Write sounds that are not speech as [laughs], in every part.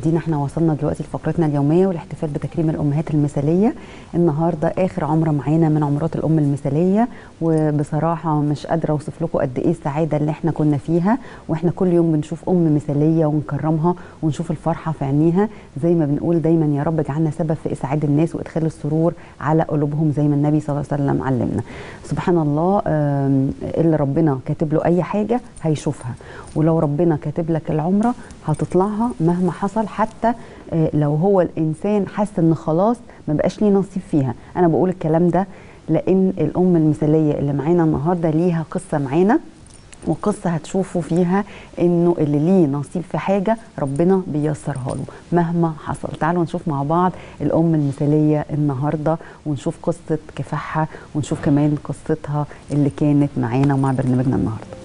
مشاهدينا إحنا وصلنا دلوقتي لفقرتنا اليومية والاحتفال بتكريم الأمهات المثالية. النهارده آخر عمره معانا من عمرات الأم المثالية وبصراحة مش قادرة أوصف لكم قد إيه السعادة اللي إحنا كنا فيها وإحنا كل يوم بنشوف أم مثالية ونكرمها ونشوف الفرحة في عينيها. زي ما بنقول دايما يا رب اجعلنا سبب في إسعاد الناس وإدخال السرور على قلوبهم زي ما النبي صلى الله عليه وسلم علمنا. سبحان الله اللي ربنا كاتب له أي حاجة هيشوفها ولو ربنا كاتب لك العمرة هتطلعها مهما حصل حتى آه، لو هو الإنسان حس إن خلاص ما بقاش ليه نصيب فيها. أنا بقول الكلام ده لأن الام المثالية اللي معانا النهارده ليها قصة معانا وقصة هتشوفوا فيها إنه اللي ليه نصيب في حاجة ربنا بيسرها له مهما حصل. تعالوا نشوف مع بعض الام المثالية النهاردة ونشوف قصة كفاحها ونشوف كمان قصتها اللي كانت معانا ومع برنامجنا النهارده.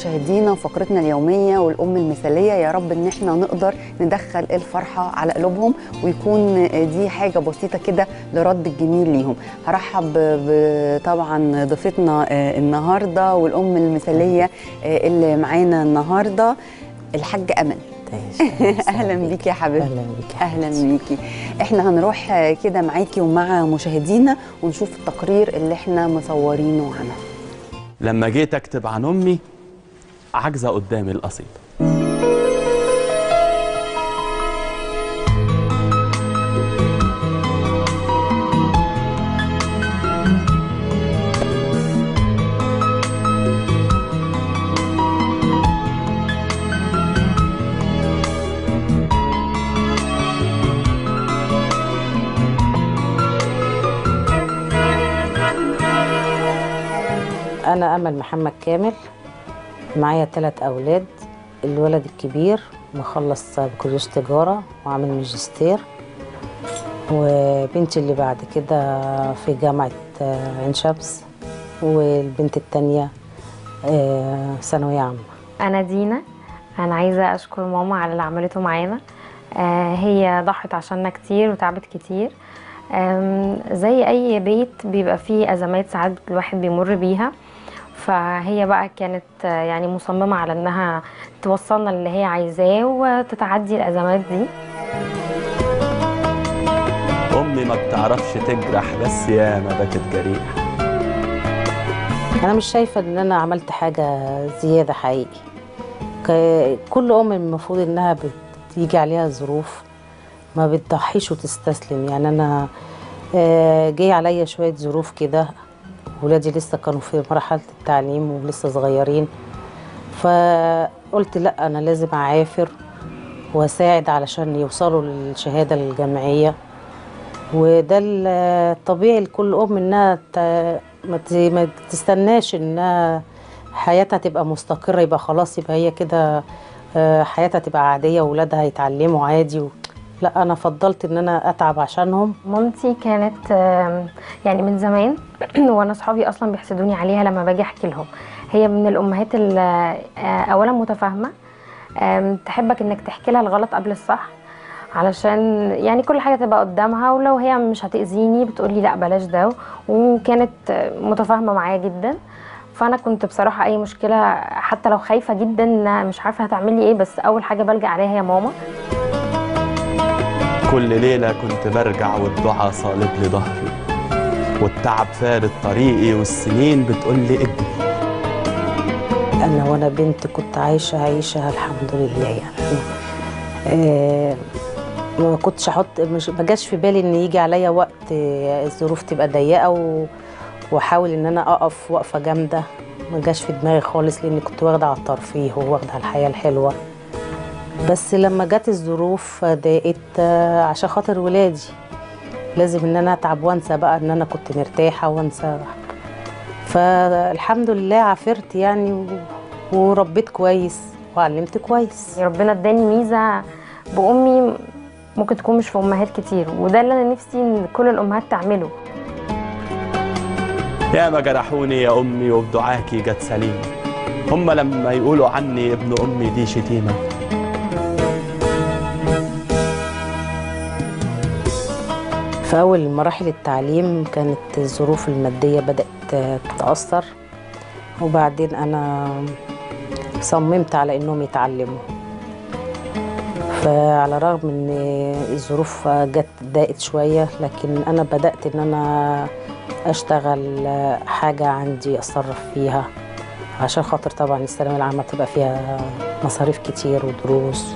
مشاهدينا فقرتنا اليومية والأم المثالية يا رب إن إحنا نقدر ندخل الفرحة على قلوبهم ويكون دي حاجة بسيطة كده لرد الجميل ليهم. هرحب ب- طبعا ضيفتنا آه، النهارده والأم المثالية آه، اللي معانا النهارده الحاج أمل. [laughs] أهلا بيكي يا حبيبتي. أهلا بك يا أهلا. بيكي. إحنا هنروح آه، كده معاكي ومع مشاهدينا ونشوف التقرير اللي إحنا مصورينه عنها. لما جيت أكتب عن أمي عاجزه قدامي القصيده أنا أمل محمد كامل. معايا ثلاث أولاد الولد الكبير مخلص بكالوريوس تجارة وعامل ماجستير وبنتي اللي بعد كده في جامعة آه، عين شمس والبنت التانية آه، ثانوية عامة. أنا دينا. أنا عايزة أشكر ماما على اللي عملته معانا. آه، هي ضحت عشاننا كتير وتعبت كتير. زي أي بيت بيبقى فيه أزمات ساعات الواحد بيمر بيها. فهي بقى كانت يعني مصممة على إنها توصلنا اللي هي عايزاه وتتعدي الأزمات دي. أمي ما بتعرفش تجرح بس ياما بكت جريح أنا مش شايفة إن أنا عملت حاجة زيادة حقيقي. كل أم المفروض إنها بتيجي عليها ظروف ما بتضحيش وتستسلم. يعني أنا آه، جه عليا شوية ظروف كده ولادي لسه كانوا في مرحلة التعليم ولسه صغيرين فقلت لا أنا لازم أعافر وأساعد علشان يوصلوا للشهادة الجامعية وده الطبيعي لكل أم إنها ما تستناش انها حياتها تبقى مستقرة يبقى خلاص يبقى هي كده آه، حياتها تبقى عادية واولادها يتعلموا عادي. لا أنا فضلت إن أنا أتعب عشانهم. مامتي كانت يعني من زمان [clears throat] وأنا اصحابي أصلا بيحسدوني عليها لما باجي أحكي لهم. هي من الأمهات اللي آه، اولا متفاهمة. تحبك إنك تحكي لها الغلط قبل الصح علشان يعني كل حاجة تبقى قدامها ولو هي مش هتأذيني بتقولي لأ بلاش ده. وكانت متفاهمة معايا جدا. فأنا كنت بصراحة أي مشكلة حتى لو خايفة جدا مش عارفة هتعملي إيه بس أول حاجة بلجأ عليها هي ماما. كل ليلة كنت برجع والدعاء صالب لي ظهري والتعب فارد طريقي والسنين بتقول لي ابني. أنا وأنا بنت كنت عايشة عيشه الحمد لله يعني. آه، ما كنتش أحط مش ما جاش في بالي إن يجي عليا وقت آه، الظروف تبقى ضيقة و- وأحاول إن أنا أقف وقفة جامدة. ما جاش في دماغي خالص لأني كنت واخدة على الترفيه وواخدة على الحياة الحلوة. بس لما جت الظروف ضاقت آه، عشان خاطر ولادي. لازم إن أنا أتعب وأنسى بقى إن أنا كنت مرتاحة وأنسى. فالحمد لله عافرت يعني وربيت كويس وعلمت كويس. ربنا اداني ميزة بأمي ممكن تكون مش في أمهات كتير وده اللي أنا نفسي إن كل الأمهات تعمله. يا ما جرحوني يا أمي وبدعاكي جت سليمة. هم لما يقولوا عني ابن أمي دي شتيمة. في أول مراحل التعليم كانت الظروف المادية بدأت تتأثر وبعدين أنا صممت على إنهم يتعلموا. فعلى الرغم إن الظروف جت ضاقت شوية لكن أنا بدأت إن أنا أشتغل حاجة عندي أتصرف فيها عشان خاطر طبعا الثانوية العامة بتبقى فيها مصاريف كتير ودروس.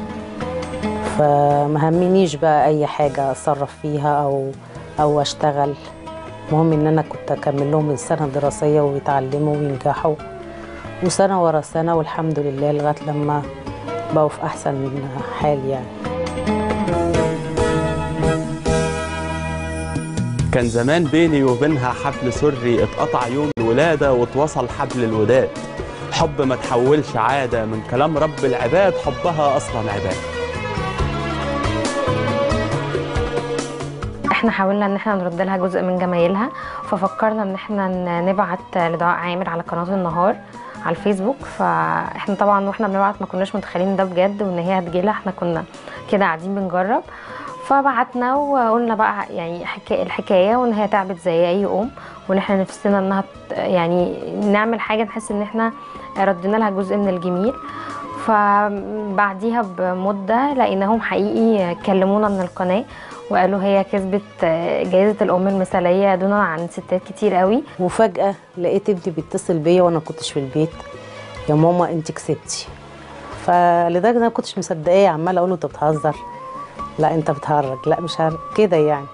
فما همنيش بقى أي حاجة أتصرف فيها أو أو أشتغل. المهم إن أنا كنت أكمل لهم السنة الدراسية ويتعلموا وينجحوا. وسنة ورا سنة والحمد لله لغاية لما بقوا في أحسن حال يعني. كان زمان بيني وبينها حبل سري اتقطع يوم الولادة واتوصل حبل الوداد. حب ما تحولش عادة من كلام رب العباد حبها أصلا عباد. إحنا حاولنا ان إحنا نرد لها جزء من جمايلها ففكرنا ان إحنا نبعت لدعاء عامر على قناة النهار على الفيسبوك. فاحنا طبعا وإحنا بنبعت ما كناش متخيلين ده بجد وإن هي هتجيلها إحنا كنا كده قاعدين بنجرب. فبعتنا وقلنا بقى يعني حكا- الحكاية وإن هي تعبت زي أي أم وإن إحنا نفسنا إنها يعني نعمل حاجة نحس إن إحنا ردينا لها جزء من الجميل. فبعديها بمدة لقيناهم حقيقي كلمونا من القناة. وقالوا هي كسبت جائزة الأم المثالية دونا عن ستات كتير قوي. وفجأة لقيت ابني بيتصل بيا وأنا ما كنتش في البيت. يا ماما أنت كسبتي. أنا ما كنتش مصدقاه عماله أقول له أنت بتهزر؟ لا أنت بتهرج. لا مش هرج كده يعني.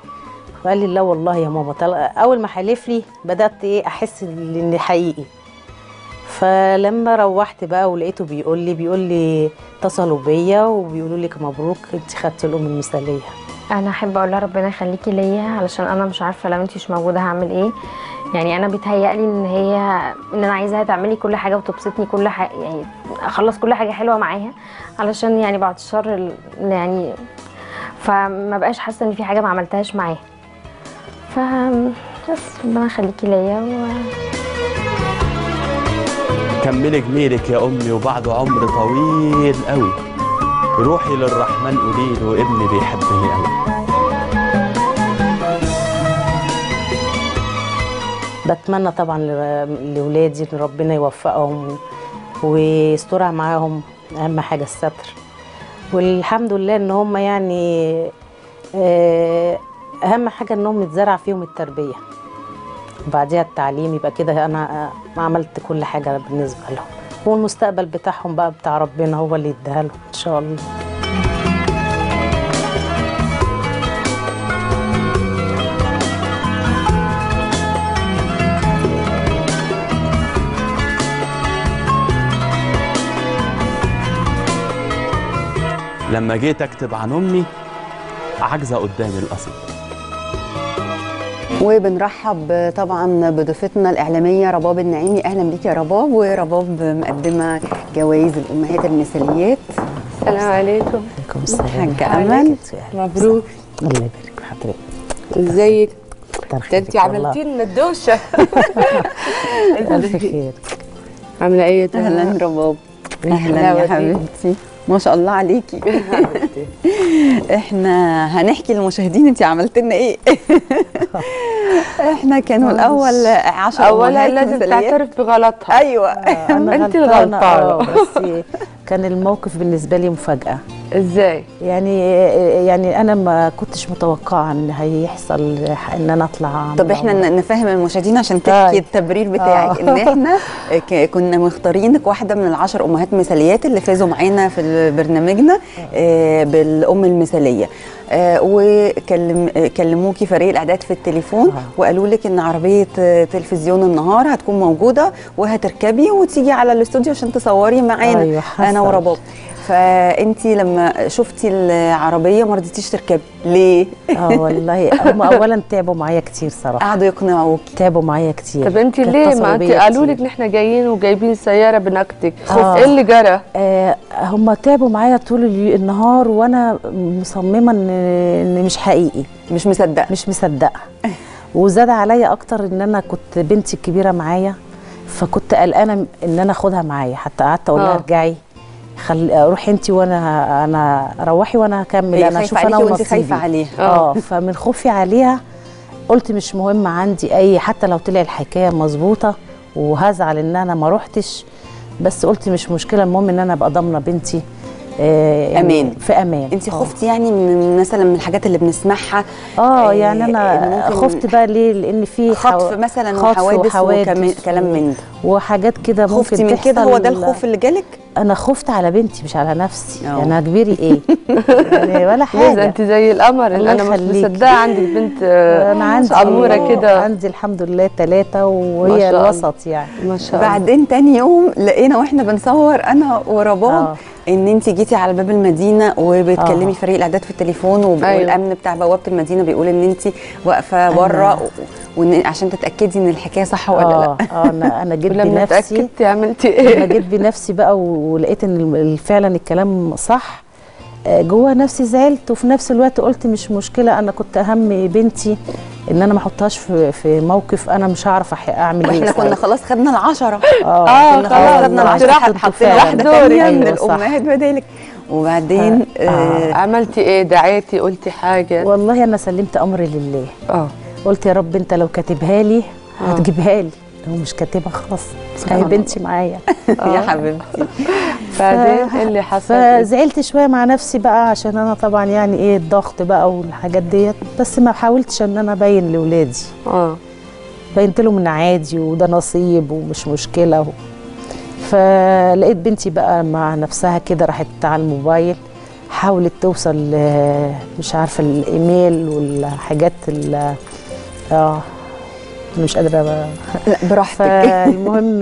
فقال لي لا والله يا ماما. طل... أول ما حلف لي بدأت إيه أحس إن حقيقي. فلما روحت بقى ولقيته بيقول لي بيقول لي اتصلوا بيا وبيقولوا لي مبروك أنت خدتي الأم المثالية. أنا أحب أقول لها ربنا يخليكي ليا علشان أنا مش عارفة لو أنتي مش موجودة هعمل إيه. يعني أنا بيتهيألي إن هي إن أنا عايزاها تعملي كل حاجة وتبسطني كل حاجة يعني أخلص كل حاجة حلوة معاها علشان يعني بعد الشر ال- يعني فما بقاش حاسة إن في حاجة ما عملتهاش معاها. ف بس ربنا يخليكي ليا و... كملي جميلك يا أمي وبعد عمر طويل قوي روحي للرحمن قولي له ابني بيحبني قوي بتمنى طبعا لولادي إن ربنا يوفقهم ويسترها معاهم أهم حاجة الستر. والحمد لله إن هم يعني آه، أهم حاجة انهم يتزرع فيهم التربية. وبعديها التعليم يبقى كده أنا آه، عملت كل حاجة بالنسبة لهم. والمستقبل بتاعهم بقى بتاع ربنا هو اللي يديها لهم إن شاء الله. لما جيت أكتب عن أمي عاجزة قدامي القصيد وبنرحب طبعا بضيفتنا الإعلامية رباب النعيمي. أهلا بيك يا رباب. ورباب مقدمة جوائز الأمهات المثاليات السلام عليكم. عليكم السلام. حاجة أمل؟ مبروك. الله يبارك. في حضرتك ازيك انت. عملتي لنا الدوشة. [laughs] ألف خير. عاملة إيه؟ أهلا رباب. أهلا يا. حبيبتي. ما شاء الله عليكي. [laughs] [laughs] إحنا هنحكي للمشاهدين انت عملت لنا إيه؟ [laughs] إحنا كانوا الأول 10 اولا لازم. تعترف بغلطها. أيوه. الغلطانة. آه، بس كان الموقف بالنسبة لي مفاجأة. إزاي يعني يعني أنا ما كنتش متوقعة إن هيحصل إن أنا أطلع طب إحنا نفهم المشاهدين عشان تحكي طيب. التبرير بتاعك آه. إن إحنا [laughs] كنا مختارينك واحدة من العشر أمهات مثاليات اللي فازوا معانا في برنامجنا آه، بالأم المثالية وكلموكي فريق الأعداد في التليفون آه. وقالوا لك إن عربية آه، تلفزيون النهار هتكون موجودة وهتركبي وتيجي على الاستوديو عشان تصوري معانا أيوة،. أنا ورباب فانت لما شفتي العربية ما رضيتيش تركبي. ليه؟ آه والله. [laughs] هم اولا تعبوا معايا كتير صراحة. قعدوا يقنعوكي. تعبوا معايا كتير. طب انت ليه ما انت قالوا. لك إن إحنا جايين وجايبين سيارة بنكتك آه. إيه اللي جرى؟ آه هم تعبوا معايا طول النهار وأنا مصممة ان إن مش حقيقي. مش مصدقه مش مصدقه [laughs] وزاد عليا أكتر إن أنا كنت بنتي الكبيرة معايا فكنت قلقانة إن أنا أخدها معايا. حتى قعدت أقول لها آه. ارجعي. خل... روحي انت وأنا أنا روحي وأنا هكمل. أنا أشوف أنا وانت ونصيبي خايفة عليها. آه فمن خوفي عليها قلت مش مهم عندي أي حتى لو طلع الحكاية مظبوطة وهزعل إن أنا ما روحتش بس قلت مش مشكلة المهم إن أنا أبقى ضامنة بنتي آه يعني أمان. في أمان. انت آه. خفتي يعني من مثلا من الحاجات اللي بنسمعها؟ آه آه، يعني أنا خفت بقى ليه؟ لأن في خطف حو- مثلا خطف وحوادث وكلام من ده. وحاجات كده ممكن خفتي من كده. هو ده الخوف اللي جالك؟ أنا خفت على بنتي مش على نفسي أه. أنا كبيري إيه يعني ولا [laughs] ليه حاجة أنت زي القمر الله أنا مش. مصدقة عندك بنت آه، أنا عندي اموره كده عندي الحمد لله ثلاثة ما وهي. الوسط يعني ما شاء الله بعدين تاني يوم لقينا وإحنا بنصور أنا ورباب آه. إن أنت جيتي على باب المدينة وبتكلمي آه. فريق الأعداد في التليفون أيوة. والأمن بتاع بوابة المدينة بيقول إن أنت واقفة بره وان عشان تتأكدي إن الحكاية صح ولا لأ. آه أنا أنا جيت بنفسي اتأكدتي عملتي أنا إيه جيت بنفسي بقى ولقيت إن فعلا الكلام صح آه، جوه نفسي زعلت وفي نفس الوقت قلت مش مشكلة أنا كنت أهم بنتي إن أنا ما أحطهاش في في موقف أنا مش هعرف أعمل إيه. وإحنا كنا. خلاص خدنا العشرة. آه كنا خلاص خدنا كنت حطينا. تانية من أيوة صح. الأمهات بدالك وبعدين آه عملتي إيه؟ دعيتي؟ قلتي حاجة؟ والله أنا سلمت أمري لله. آه. قلت يا رب انت لو كاتبها لي هتجيبها لي. لو مش كاتبها خلاص. [laughs] هي بنتي معايا. يا حبيبتي. بعدين إيه اللي حصل؟ فزعلت شوية مع نفسي بقى عشان أنا طبعا يعني إيه الضغط بقى والحاجات ديت. بس ما حاولتش إن أنا أبين لاولادي آه. بينت لهم إن عادي وده نصيب ومش مشكلة و... فلقيت بنتي بقى مع نفسها كده راحت على الموبايل حاولت توصل مش عارفة الإيميل والحاجات ال آه أنا مش قادرة بقى. لا براحتك. [laughs] فالمهم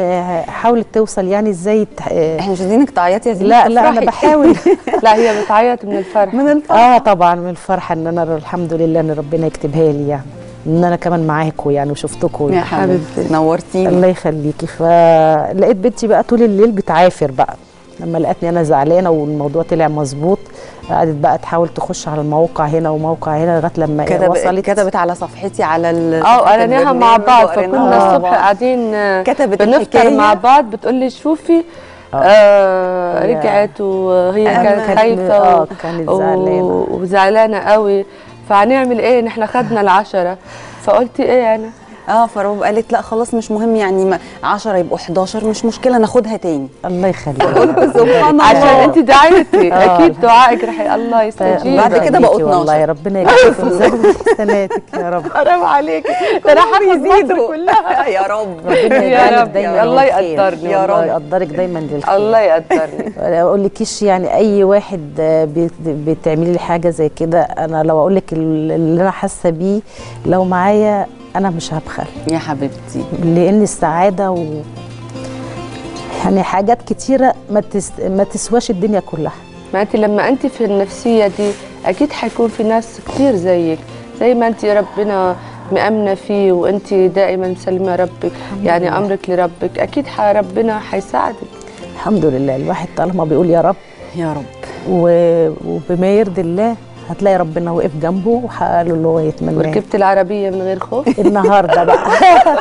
حاولت توصل يعني إزاي تح... إحنا مش عايزينك تعيطي يا زينب لا لا أنا. بحاول. [laughs] لا هي بتعيط من الفرح. من الفرح. آه طبعا من الفرحه إن أنا الحمد لله إن ربنا يكتبها لي يعني. إن أنا كمان معاكم يعني وشفتكم يا حبيبتي. نورتيني. الله يخليكي. فلقيت بنتي بقى طول الليل بتعافر بقى. لما لقتني أنا زعلانة والموضوع طلع مظبوط قعدت بقى تحاول تخش على الموقع هنا وموقع هنا لغاية لما كتب وصلت. كتبت على صفحتي على ال- آه قريناها مع بعض. فكنا الصبح. قاعدين آه، كتبت بنفطر الحكاية. مع بعض بتقول لي شوفي آه. هي- رجعت وهي كانت خايفة آه، كانت زعلانة. وزعلانة قوي. فهنعمل إيه؟ نحن خدنا العشرة. فقلت إيه أنا؟ آه فروب قالت لا خلاص مش مهم يعني ما 10 يبقوا 11 مش مشكلة ناخدها تاني. الله يخليك. [laughs] سبحان الله. عشان انت دعيتي. [laughs] آه. أكيد دعائك رح الله يستجيب بعد كده بقوا يخليكي والله 12. ربنا ويزود حسناتك [laughs] يا رب. حرام عليك. ده أنا حافظ مصر كلها. يا رب. ربنا يا رب، دايما الله. يقدرني يا. رب. يقدرك دايما للخير الله يقدرني. ما اقولكيش يعني أي واحد بت- بتعملي لي حاجة زي كده أنا لو أقول لك اللي أنا حاسة بيه لو معايا أنا مش هبخل. يا حبيبتي. لأن السعادة و يعني حاجات كتيرة ما تس... ما تسواش الدنيا كلها. ما انت لما انت في النفسية دي أكيد حيكون في ناس كتير زيك. زي ما انت ربنا مأمنة فيه وانت دائما مسلمة ربك يعني أمرك لربك. أكيد ربنا حيساعدك. الحمد لله. الواحد طالما بيقول يا رب يا رب. و... وبما يرضي الله هتلاقي ربنا واقف جنبه وحقق له اللي هو يتمناه. وركبت العربية من غير خوف؟ النهارده بقى. [laughs]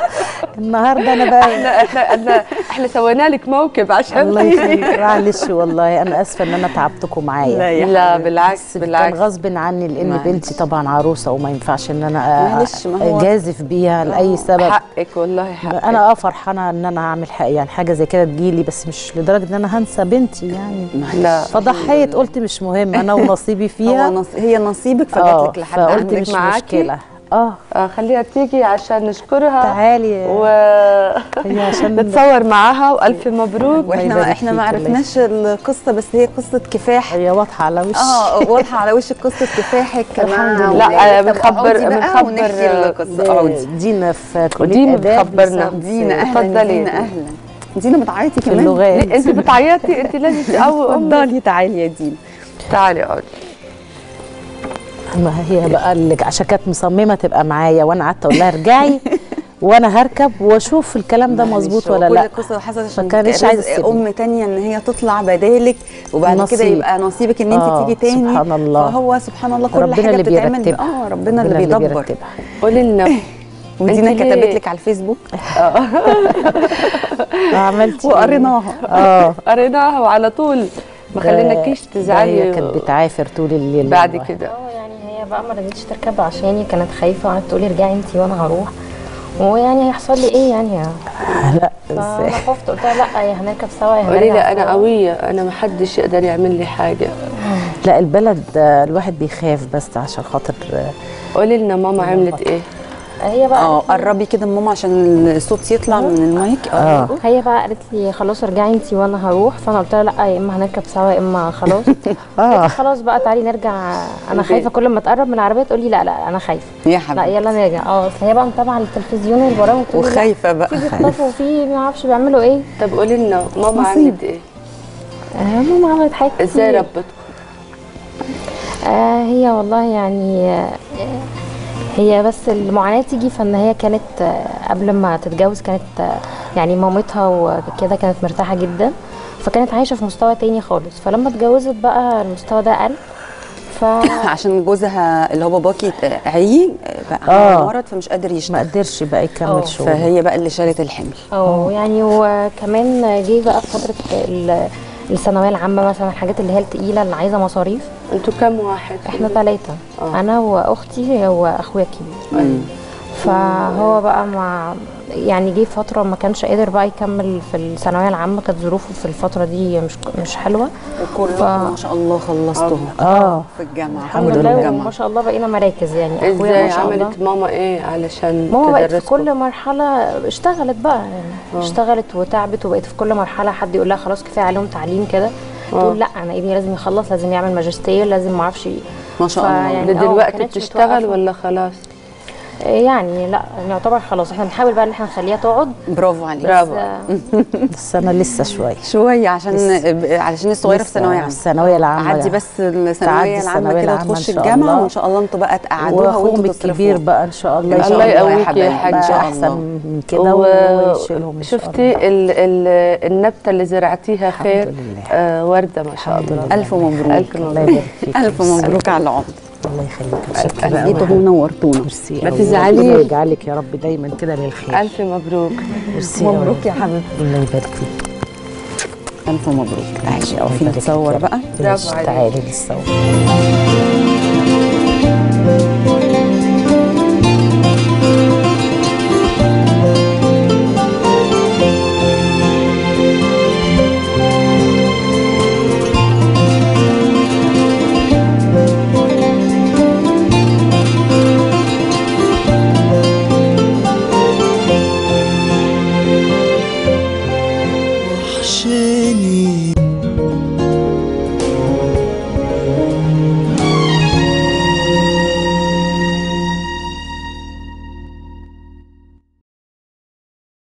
النهارده أنا بقى إحنا إحنا إحنا إحنا سوينا لك موكب عشان الله. يخليك معلش والله أنا آسفة إن أنا تعبتكم معايا يا لا حبيبتي. بالعكس بس كان بالعكس غصب عني لأن معلش. بنتي طبعا عروسة وما ينفعش إن أنا معلش، ما هو- جازف بيها لأي سبب حقك والله حقك أنا آه فرحانة إن أنا أعمل حق يعني حاجة زي كده تجيلي بس مش لدرجة إن أنا هنسى بنتي يعني لا فضحيت قلت مش مهم أنا ونصيبي [laughs] فيها. هي نصيبك فجات لك لحد فقلت عندك مش معاكي؟ مشكلة آه آه خليها تيجي عشان نشكرها. تعالي. و عشان [laughs] نتصور معاها وألف مبروك. وإحنا إحنا ما عرفناش القصة بس هي قصة كفاح. هي واضحة على وشي آه واضحة على وشك قصة كفاحك [laughs] الحمد مع لله. لا، بنخبر- بنخبر- دينا في دينا بتخبرنا. دينا أهلا اتفضلي. دينا أهلا. دينا بتعيطي في كمان. اللغات. [laughs] انت بتعيطي انت لازم تقوي أمك. اتفضلي تعالي يا دينا. تعالي اقعدي ما هي بقى اللي عشان كانت مصممة تبقى معايا وأنا قعدت أقول لها ارجعي [laughs] وأنا هركب وأشوف الكلام ده مظبوط ولا كل لأ القصة حصلت عشان كانش تسيبني. أم تانية إن هي تطلع بدالك وبعد كده. يبقى نصيبك إن أنت آه، تيجي تاني سبحان الله. فهو سبحان الله كل ربنا حاجة اللي بتتعمل. آه ربنا اللي بيدبر. قولي لنا [laughs] ودينا كتبت لك على الفيسبوك [laughs] عملتي إيه؟ وقريناها آه قريناها وعلى طول ما خليناكيش تزعلي هي كانت بتعافر طول الليل بعد. كده آه يعني هي بقى ما رضتش تركب عشاني كانت خايفة وقعدت تقولي ارجعي انتي وأنا هروح. ويعني هيحصل لي إيه يعني؟ لا فأنا إزاي؟ خفت قلت لها لا يا هنركب سوا يا قولي هنرجع لي أنا. قوية أنا ما حدش يقدر يعمل لي حاجة. لا البلد الواحد بيخاف بس عشان خاطر قولي لنا ماما عملت إيه؟ هي بقى آه لي- قربي كده ماما عشان الصوت يطلع من المايك. آه. هي بقى قالت لي خلاص ارجعي انتي وأنا هروح. فانا قلت لها لا يا اما هنركب سوا يا اما خلاص. [laughs] آه. خلاص بقى تعالي نرجع. أنا خايفة كل ما تقرب من العربية تقولي لا لا أنا خايفة. يا لا حبيبي يلا نرجع. آه اصل هي بقى متابعة التلفزيون والبرامج لا، وخايفة بقى. في بيخطفوا وفي ما أعرفش بيعملوا إيه. طب قولي لنا ماما. عملت إيه؟ آه ماما عملت حاجات إزاي. ربتكم؟ آه هي والله يعني آه هي بس المعاناة تيجي فان هي كانت آه قبل ما تتجوز كانت آه يعني مامتها وكده كانت مرتاحة جدا فكانت عايشة في مستوى تاني خالص. فلما اتجوزت بقى المستوى ده قل ف [laughs] عشان جوزها اللي هو باباكي عي بقى آه. مرض فمش قادر ما يشتغل قدرش بقى يكمل شغل فهي بقى اللي شالت الحمل. آه يعني وكمان جه بقى في فترة ال- الثانوية العامة مثلا الحاجات اللي هي التقيلة اللي عايزة مصاريف. أنتوا كام واحد؟ إحنا ثلاثة آه. أنا وأختي وأخويا الكبير. فهو بقى مع يعني جه فترة ما كانش قادر بقى يكمل في الثانوية العامة كانت ظروفه في الفترة دي مش مش حلوة. وكلكم ف- ما شاء الله خلصتهم. آه. في الجامعة. الحمد لله. الجامعة. وما شاء الله بقينا مراكز يعني. إزاي ما شاء الله. عملت ماما إيه علشان ماما بقت في كل مرحلة اشتغلت بقى يعني. اشتغلت وتعبت وبقت في كل مرحلة. حد يقول لها خلاص كفاية عليهم تعليم كده. تقول لأ أنا ابني لازم يخلص لازم يعمل ماجستير لازم ما أعرفش ما شاء الله. ما دلوقتي كانتش بتشتغل. ولا خلاص؟ يعني لا يعتبر خلاص. إحنا بنحاول بقى إن إحنا نخليها تقعد. برافو عليك. برافو. [laughs] بس أنا لسه شوية شوية عشان علشان الصغيرة في لسه ثانوية عامة. الثانويه العامة عدي بس الثانويه العامة كده وتخش الجامعة. وإن شاء الله أنتوا بقى تقعدوها وأنتوا الكبير بقى إن شاء الله الله يقويك. يا شاء أحسن. من كده ويشيلهم شفتي النبتة اللي زرعتيها خير؟ لله. آه وردة ما شاء الله. لله. ألف مبروك. ألف الله مبروك يبارك فيك ألف مبروك على العمر. الله يخليك. جيتوا ونورتونا ميرسي ما. تزعليش. ربنا يجعلك يا رب دايما كده للخير ألف مبروك ميرسي. مبروك يا حبيبتي الله يبارك فيك ألف مبروك عايشه الله في يبارك فيك نتصور. بقى. تعالي نتصور